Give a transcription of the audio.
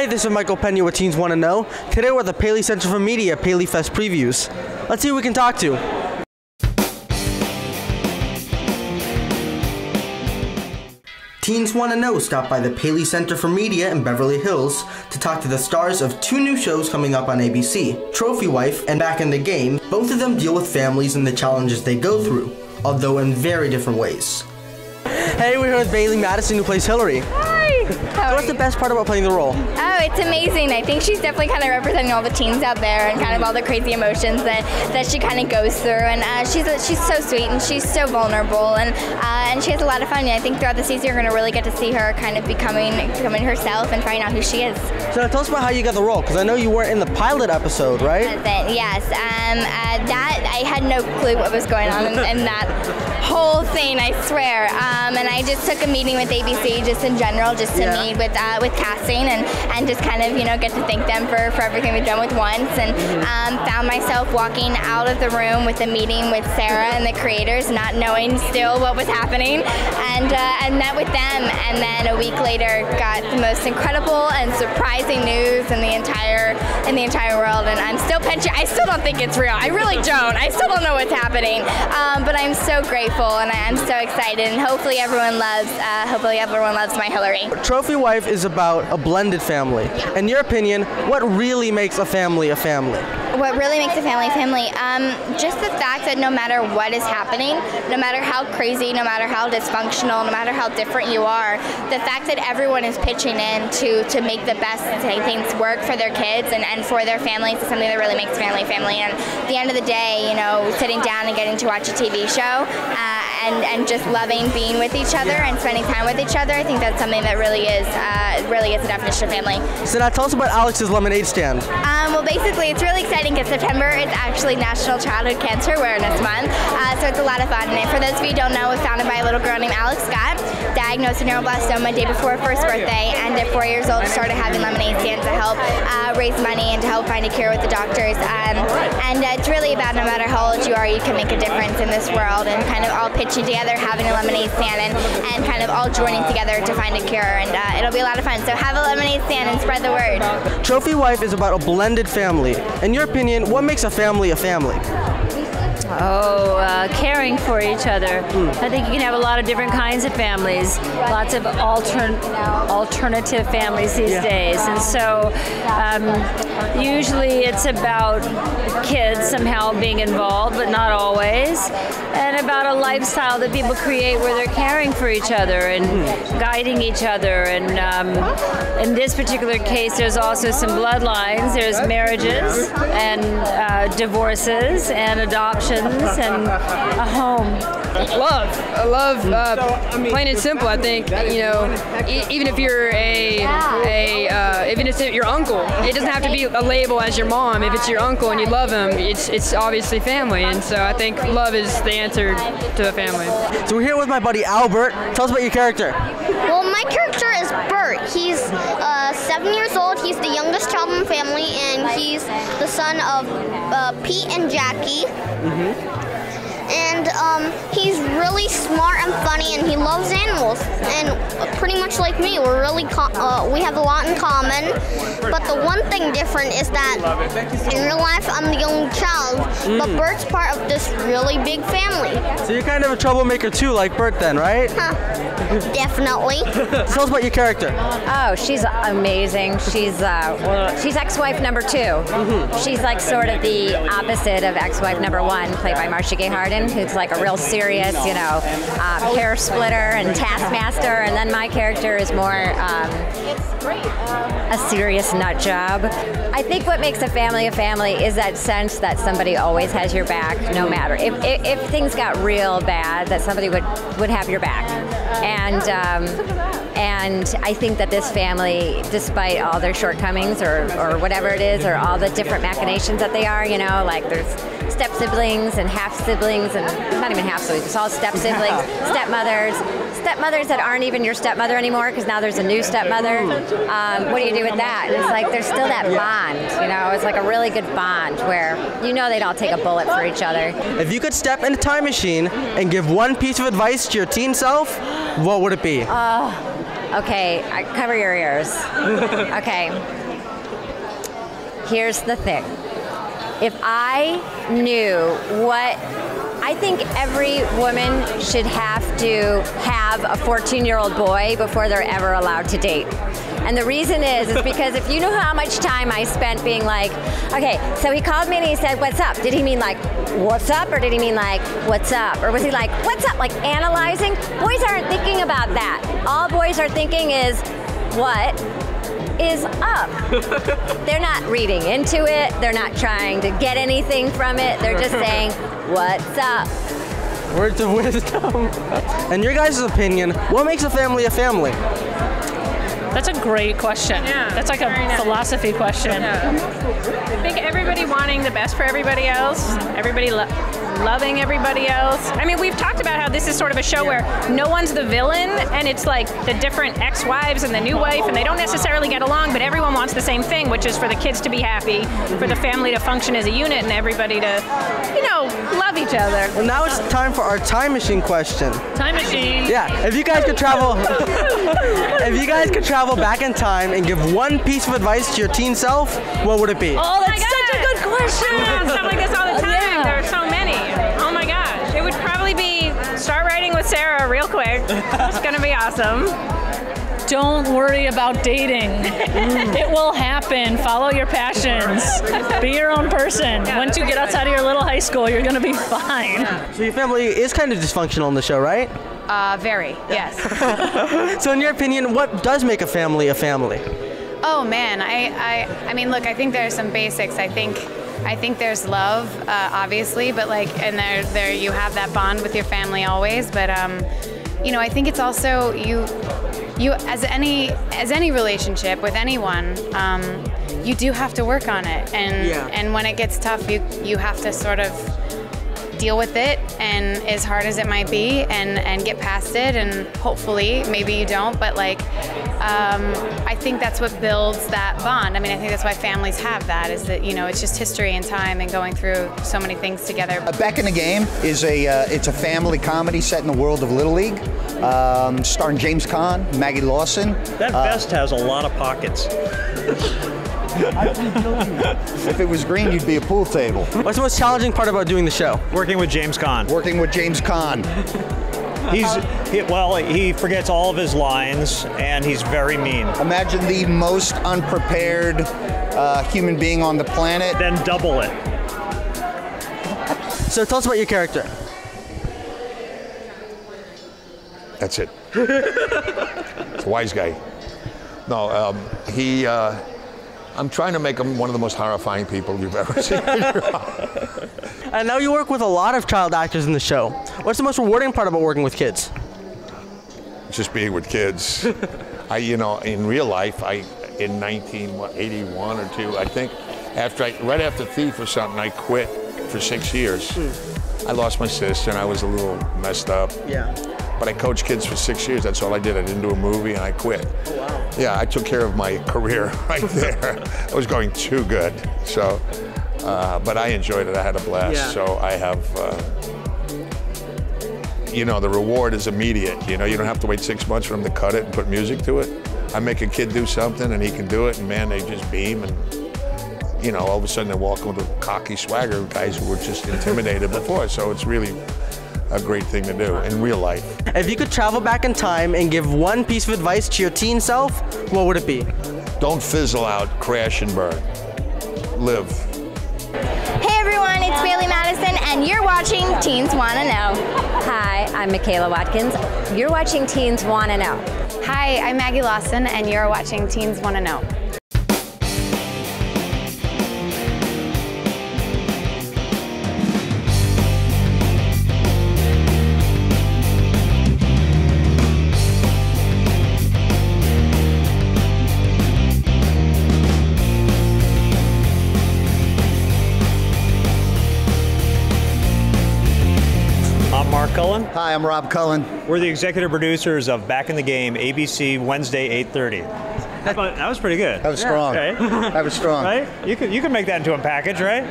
Hey, this is Michael Peña with Teens Want to Know. Today we're at the Paley Center for Media Paley Fest previews. Let's see who we can talk to. Teens Want to Know stopped by the Paley Center for Media in Beverly Hills to talk to the stars of two new shows coming up on ABC Trophy Wife and Back in the Game. Both of them deal with families and the challenges they go through, although in very different ways. Hey, we're here with Bailee Madison, who plays Hillary. So what's the best part about playing the role? Oh, it's amazing. I think she's definitely kind of representing all the teens out there and kind of all the crazy emotions that, that she kind of goes through. And uh, she's she's so sweet and she's so vulnerable and uh, and she has a lot of fun. And I think throughout the season you're going to really get to see her kind of becoming becoming herself and finding out who she is. So tell us about how you got the role, because I know you weren't in the pilot episode, right? Yes. Um, uh, that I had no clue what was going on in, in that whole thing. I swear. Um, and I just took a meeting with ABC just in general, just to Yeah. meet with uh, with casting and, and just kind of you know get to thank them for, for everything we've done with once and um, found myself walking out of the room with a meeting with Sarah and the creators not knowing still what was happening and uh, and met with them and then a week later got the most incredible and surprising news in the entire in the entire world and I'm still pinching I still don't think it's real I really don't I still don't know what's happening um, but I'm so grateful and I'm so excited and hopefully everyone loves uh, hopefully everyone loves my Hillary Trophy Wife is about a blended family. In your opinion, what really makes a family a family? What really makes a family family? Um, just the fact that no matter what is happening, no matter how crazy, no matter how dysfunctional, no matter how different you are, the fact that everyone is pitching in to, to make the best things work for their kids and, and for their families is something that really makes family family. And at the end of the day, you know, sitting down and getting to watch a TV show uh, and, and just loving being with each other and spending time with each other, I think that's something that really is uh, really is the definition of family. So now tell us about Alex's Lemonade Stand. Um, well, basically, it's really exciting because September is actually National Childhood Cancer Awareness Month, uh, so it's a lot of fun. And for those of you who don't know, it was founded by a little girl named Alex Scott, diagnosed with neuroblastoma day before her first birthday, and at four years old started having lemonade stands to help uh, raise money and to help find a cure with the doctors. Um, and uh, it's really about no matter how old you are, you can make a difference in this world, and kind of all pitching together, having a lemonade stand, and, and kind of all joining together to find a cure. And uh, it'll be a lot of fun. So have a lemonade stand and spread the word. Trophy Wife is about a blended family. In your opinion, what makes a family a family? Oh, uh, caring for each other. I think you can have a lot of different kinds of families, lots of altern- alternative families these Yeah. days. And so um, usually it's about kids somehow being involved, but not always, and about a lifestyle that people create where they're caring for each other and guiding each other. And um, in this particular case, there's also some bloodlines. There's marriages and uh, divorces and adoptions and a home. love. I love uh, plain and simple. I think you know, e- even if you're a a uh, even if it's your uncle, it doesn't have to be a label as your mom. If it's your uncle and you love him, it's it's obviously family. And so I think love is the answer to a family. So we're here with my buddy Albert. Tell us about your character. Well, my character is Bert. He's uh, seven years old. He's the youngest child in the family, and he's the son of uh, Pete and Jackie. And um, he's really smart and funny, and he loves animals. And pretty much like me, we're really co- uh, we have a lot in common. But the one thing different is that in real life, I'm the only child, but Bert's part of this really big family. So you're kind of a troublemaker too, like Bert then, right? Huh. Definitely. Tell us about your character. Oh, she's amazing. She's uh, well, she's ex-wife number 2 She's like sort of the opposite of ex-wife number one, played by Marcia Gay Harden, who's like a real serious, you know, um, hair splitter and taskmaster. And then my character is more um, a serious nut job. I think what makes a family a family is that sense that somebody always has your back, no matter if, if, if things got real bad, that somebody would would have your back. And um, and I think that this family, despite all their shortcomings or, or whatever it is, or all the different machinations that they are, you know, like there's step siblings and half siblings, and not even half siblings, it's all step siblings, stepmothers, stepmothers that aren't even your stepmother anymore because now there's a new stepmother. Um, what do you do with that? And it's like there's still that bond, you know, it's like a really good bond where you know they'd all take a bullet for each other. If you could step in a time machine and give one piece of advice to your teen self, what would it be? Okay, I cover your ears. okay. Here's the thing. If I knew what I think every woman should have to have a 14 year old boy before they're ever allowed to date. And the reason is, is because if you knew how much time I spent being like, okay, so he called me and he said, what's up? Did he mean like, what's up? Or did he mean like, what's up? Or was he like, what's up? Like analyzing? Boys aren't thinking about that. All boys are thinking is, what is up? they're not reading into it. They're not trying to get anything from it. They're just saying, what's up? Words of wisdom. In your guys' opinion, what makes a family a family? That's a great question. Yeah, That's like a nice. philosophy question. I think everybody wanting the best for everybody else, everybody lo- loving everybody else. I mean, we've talked about how this is sort of a show where no one's the villain, and it's like the different ex-wives and the new wife, and they don't necessarily get along, but everyone wants the same thing, which is for the kids to be happy, for the family to function as a unit, and everybody to, you know, love each other. Well, now it's time for our time machine question. Time machine. Yeah, if you guys could travel, if you guys could travel back in time and give one piece of advice to your teen self, what would it be? Oh, that's my such a good question. I talk stuff like this all the time. Yeah. There are so many. Oh my gosh. It would probably be start writing with Sarah real quick. It's gonna be awesome. Don't worry about dating. it will happen. Follow your passions. Be your own person. Once you get outside of your little high school, you're going to be fine. So your family is kind of dysfunctional in the show, right? Uh, very, yes. So in your opinion, what does make a family a family? oh man, I, I, I mean, look, I think there's some basics. I think, I think there's love, uh, obviously, but like, and there, there, you have that bond with your family always. But, um, you know, I think it's also you, you as any, as any relationship with anyone, um, you do have to work on it, and Yeah. and when it gets tough, you, you have to sort of deal with it and as hard as it might be and and get past it and hopefully maybe you don't but like um, i think that's what builds that bond i mean i think that's why families have that is that you know it's just history and time and going through so many things together Uh, Back in the Game is a uh, it's a family comedy set in the world of Little League, um, starring James Caan, Maggie Lawson. That vest has a lot of pockets. If it was green, you'd be a pool table. What's the most challenging part about doing the show? Working with James Caan. Working with James Caan. He's he, well, he forgets all of his lines, and he's very mean. Imagine the most unprepared uh, human being on the planet. Then double it. So tell us about your character. That's it. it's a wise guy. No, um, he. Uh, I'm trying to make him one of the most horrifying people you've ever seen. And now you work with a lot of child actors in the show. What's the most rewarding part about working with kids? Just being with kids. I, you know, in real life, I, in 1981 or two, I think, after I, right after Thief or something, I quit for six years. Hmm. I lost my sister and I was a little messed up. Yeah. But I coached kids for six years. That's all I did. I didn't do a movie and I quit. Oh, wow. Yeah, I took care of my career right there. I was going too good. So, uh, but I enjoyed it. I had a blast. Yeah. So I have, uh, you know, the reward is immediate. You know, you don't have to wait six months for them to cut it and put music to it. I make a kid do something and he can do it, and man, they just beam. And, you know, all of a sudden they're walking with a cocky swagger, guys who were just intimidated before. So it's really a great thing to do in real life. If you could travel back in time and give one piece of advice to your teen self, what would it be? Don't fizzle out, crash and burn. Live. Hey everyone, it's Bailee Madison, and you're watching Teens Wanna Know. Hi, I'm Michaela Watkins. You're watching Teens Wanna Know. hi i'm maggie lawson and you're watching teens want to know Cullen. Hi, I'm Robb Cullen. We're the executive producers of Back in the Game, ABC Wednesday 8:30. That was pretty good. That was strong. Right? That was strong. Right? You could you could make that into a package, right?